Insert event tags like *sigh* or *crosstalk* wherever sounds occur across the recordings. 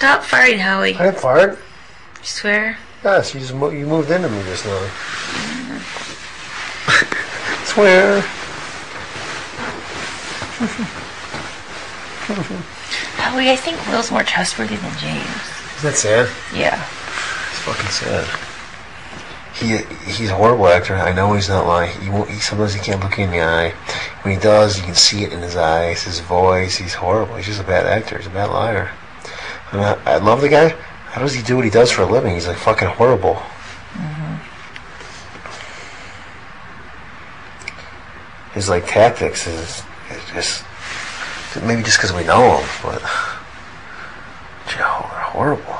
Stop farting, Howie. I didn't fart. You swear? Yes, you, just mo- you moved into me just now. *laughs* Swear. Howie, I think Will's more trustworthy than James. Is that sad? Yeah. It's fucking sad. He he's a horrible actor. I know he's not lying. He won't. He, sometimes he can't look you in the eye. When he does, you can see it in his eyes, his voice. He's horrible. He's just a bad actor. He's a bad liar. I, mean, I, I love the guy. How does he do what he does for a living? He's like fucking horrible. Mm-hmm. His like tactics is, is just maybe just because we know him, but Joe, they're horrible.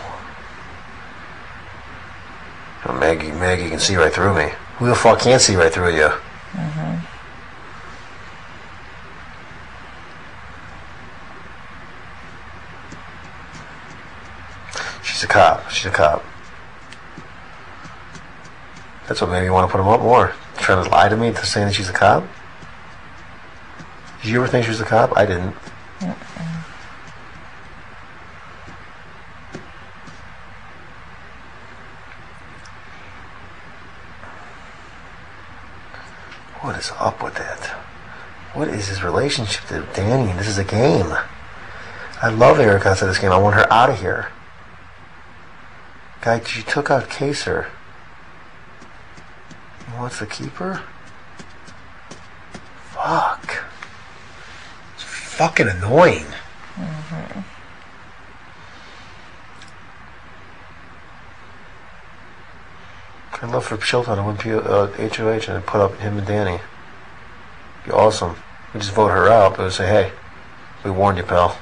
Oh, Maggie, Maggie can see right through me. Who the fuck can't see right through you? Mm-hmm. She's a cop. She's a cop. That's what made me want to put him up more. Trying to lie to me to saying that she's a cop. Did you ever think she was a cop? I didn't. What is up with that? What is his relationship to Danny? This is a game. I love Erika to this game. I want her out of here. Guy, she took out Kaysar. What's the keeper? Fuck. It's fucking annoying. Mhm. I'd love for Chilltown to win P- uh, HOH and put up him and Danny. Be awesome. We just vote her out, but we say, hey, we warned you, pal.